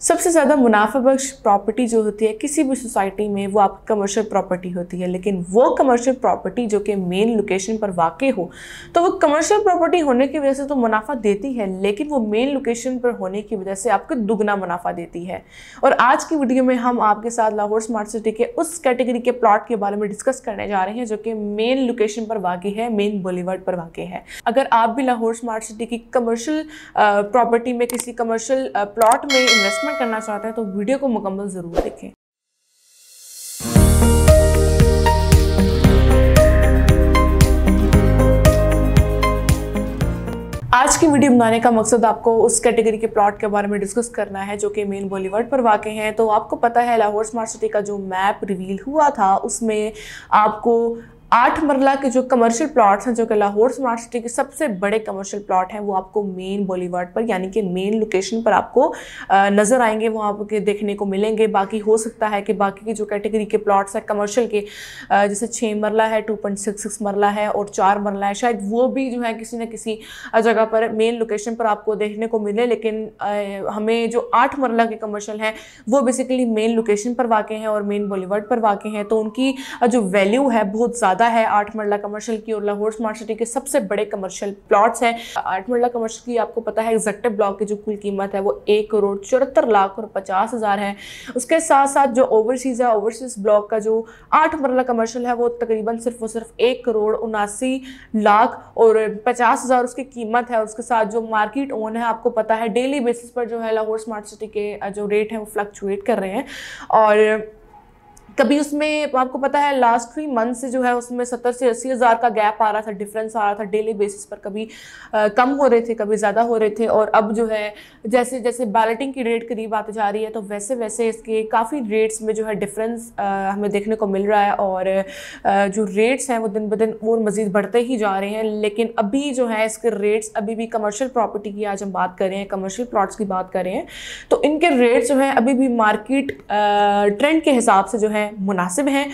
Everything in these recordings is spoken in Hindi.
सबसे ज़्यादा मुनाफा बख्श प्रॉपर्टी जो होती है, किसी भी सोसाइटी में वो आपकी कमर्शियल प्रॉपर्टी होती है, लेकिन वो कमर्शियल प्रॉपर्टी जो कि मेन लोकेशन पर वाक़ हो तो वो कमर्शियल प्रॉपर्टी होने की वजह से तो मुनाफा देती है, लेकिन वो मेन लोकेशन पर होने की वजह से आपको दुगना मुनाफा देती है। और आज की वीडियो में हम आपके साथ लाहौर स्मार्ट सिटी के उस कैटेगरी के प्लॉट के बारे में डिस्कस करने जा रहे हैं, जो कि मेन लोकेशन पर वाक़ है मेन बोलीवर्ड पर वाक़ है। अगर आप भी लाहौर स्मार्ट सिटी की कमर्शियल प्रॉपर्टी में किसी कमर्शियल प्लॉट में इन्वेस्टमेंट इन्वेस्टमेंट करना चाहते हैं तो वीडियो को मुकम्मल ज़रूर देखें। आज की वीडियो बनाने का मकसद आपको उस कैटेगरी के प्लॉट के बारे में डिस्कस करना है, जो कि मेन बॉलीवर्ड पर वाक़ हैं। तो आपको पता है, लाहौर स्मार्ट सिटी का जो मैप रिवील हुआ था, उसमें आपको आठ मरला के जो कमर्शियल प्लॉट्स हैं, जो कि लाहौर स्मार्ट सिटी के सबसे बड़े कमर्शियल प्लॉट हैं, वो आपको मेन बॉलीवर्ड पर, यानी कि मेन लोकेशन पर आपको नज़र आएँगे वहाँ आपके देखने को मिलेंगे। बाकी हो सकता है कि बाकी की जो कैटेगरी के प्लॉट्स हैं कमर्शियल के जैसे छः मरला है टू पॉइंट सिक्स सिक्स मरला है और चार मरला है, शायद वो भी जो है किसी न किसी जगह पर मेन लोकेशन पर आपको देखने को मिले, लेकिन हमें जो आठ मरला के कमर्शियल हैं, वो बेसिकली मेन लोकेशन पर वाक़ हैं और मेन बॉलीवर्ड पर वाक़ हैं तो उनकी जो वैल्यू है बहुत ज़्यादा ज़्यादा है। आठ मरला कमर्शियल की और लाहौर स्मार्ट सिटी के सबसे बड़े कमर्शियल प्लॉट्स हैं। आठ मरला कमर्शियल की आपको पता है एग्जेक्टिव ब्लॉक की जो कुल कीमत है वो एक करोड़ चौहत्तर लाख और पचास हज़ार है। उसके साथ साथ जो ओवरसीज़ है ओवरसीज़ ब्लॉक का जो आठ मरला कमर्शियल है वो तकरीबन सिर्फ़ और सिर्फ़ एक करोड़ उनासी लाख और पचास हज़ार उसकी कीमत है। उसके साथ जो मार्केट ओन है, आपको पता है डेली बेसिस पर जो है लाहौर स्मार्ट सिटी के जो रेट हैं वो फ्लक्चुएट कर रहे हैं। और कभी उसमें आपको पता है लास्ट थ्री मंथ से जो है उसमें सत्तर से अस्सी हज़ार का गैप आ रहा था डिफरेंस आ रहा था डेली बेसिस पर कभी आ, कम हो रहे थे कभी ज़्यादा हो रहे थे और अब जो है जैसे जैसे बैलेटिंग की रेट करीब आती जा रही है तो वैसे वैसे इसके काफ़ी रेट्स में जो है डिफरेंस हमें देखने को मिल रहा है और आ, जो रेट्स हैं वो दिन ब दिन और मज़ीद बढ़ते ही जा रहे हैं। लेकिन अभी जो है इसके रेट्स अभी भी कमर्शियल प्रॉपर्टी की आज हम बात कर रहे हैं कमर्शियल प्लॉट्स की बात कर रहे हैं तो इनके रेट्स जो हैं अभी भी मार्केट ट्रेंड के हिसाब से जो है मुनासिब हैं।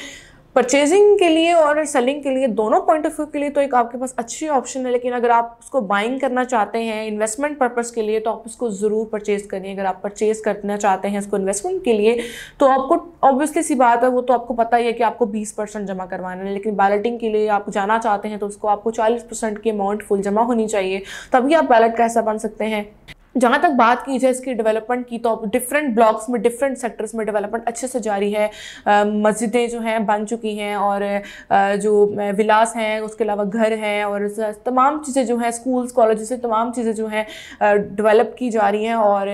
परचेजिंग के लिए और सेलिंग के लिए दोनों पॉइंट ऑफ़ व्यू के लिए तो एक आपके पास अच्छी ऑप्शन है, लेकिन अगर आप उसको बाइंग करना चाहते हैं इन्वेस्टमेंट पर्पज़ के लिए तो आप उसको ज़रूर परचेज़ करिए। अगर आप परचेज़ करना चाहते हैं इसको इन्वेस्टमेंट के लिए तो आपको ऑब्वियसली सी बात है, वो तो आपको पता ही है कि आपको बीस परसेंट जमा करवाना है, लेकिन बैलेटिंग के लिए आप जाना चाहते हैं तो उसको आपको चालीस परसेंट की अमाउंट फुल जमा होनी चाहिए, तभी आप बैलेट का हिस्सा बन सकते हैं। जहाँ तक बात की जाए इसकी डेवलपमेंट की तो डिफरेंट ब्लॉक्स में डिफरेंट सेक्टर्स में डेवलपमेंट अच्छे से जारी है। मस्जिदें जो हैं, बन चुकी हैं और जो विलास हैं, उसके अलावा घर हैं और तमाम चीज़ें जो हैं स्कूल्स कॉलेज से तमाम चीज़ें जो हैं डेवलप की जा रही हैं और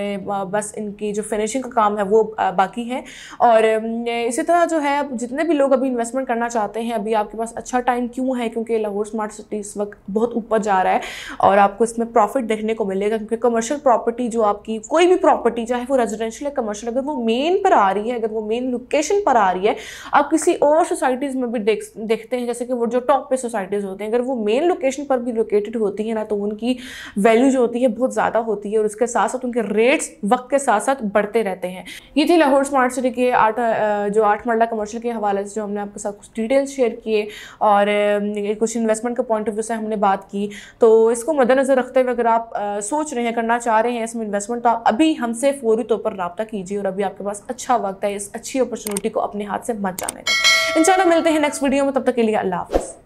बस इनकी जो फिनिशिंग का काम है वो बाकी है। और इसी तरह जो है जितने भी लोग अभी इन्वेस्टमेंट करना चाहते हैं, अभी आपके पास अच्छा टाइम क्यों है? क्योंकि लाहौर स्मार्ट सिटी इस वक्त बहुत ऊपर जा रहा है और आपको इसमें प्रॉफिट देखने को मिलेगा, क्योंकि कमर्शियल प्रॉपर्टी जो आपकी, कोई भी प्रॉपर्टी चाहे वो रेजिडेंशियल या कमर्शियल अगर वो मेन पर आ रही है, अगर वो मेन लोकेशन पर आ रही है, आप किसी और सोसाइटीज़ में भी देख, देखते हैं, जैसे कि वो जो टॉप पे सोसाइटीज़ होते हैं, अगर वो मेन लोकेशन पर भी लोकेटेड होती है ना तो उनकी वैल्यू जो होती है बहुत ज़्यादा होती है और उसके साथ साथ उनके रेट्स वक्त के साथ साथ बढ़ते रहते हैं। ये थी लाहौर स्मार्ट सिटी के आठ जो आठ मरला कमर्शियल के हवाले से जो हमने आपके साथ कुछ डिटेल्स शेयर किए और कुछ इन्वेस्टमेंट के पॉइंट ऑफ़ व्यू से हमने बात की। तो इसको मद्देनज़र रखते हुए अगर आप सोच रहे हैं, करना चाह रहे हैं इसमें इन्वेस्टमेंट तो आप अभी हमसे फौरी तौर पर रबता कीजिए और अभी आपके पास अच्छा वक्त है, इस अच्छी अपॉर्चुनिटी को अपने हाथ से मत जाने दें। इंशाल्लाह मिलते हैं नेक्स्ट वीडियो में, तब तक के लिए अल्लाह हाफ़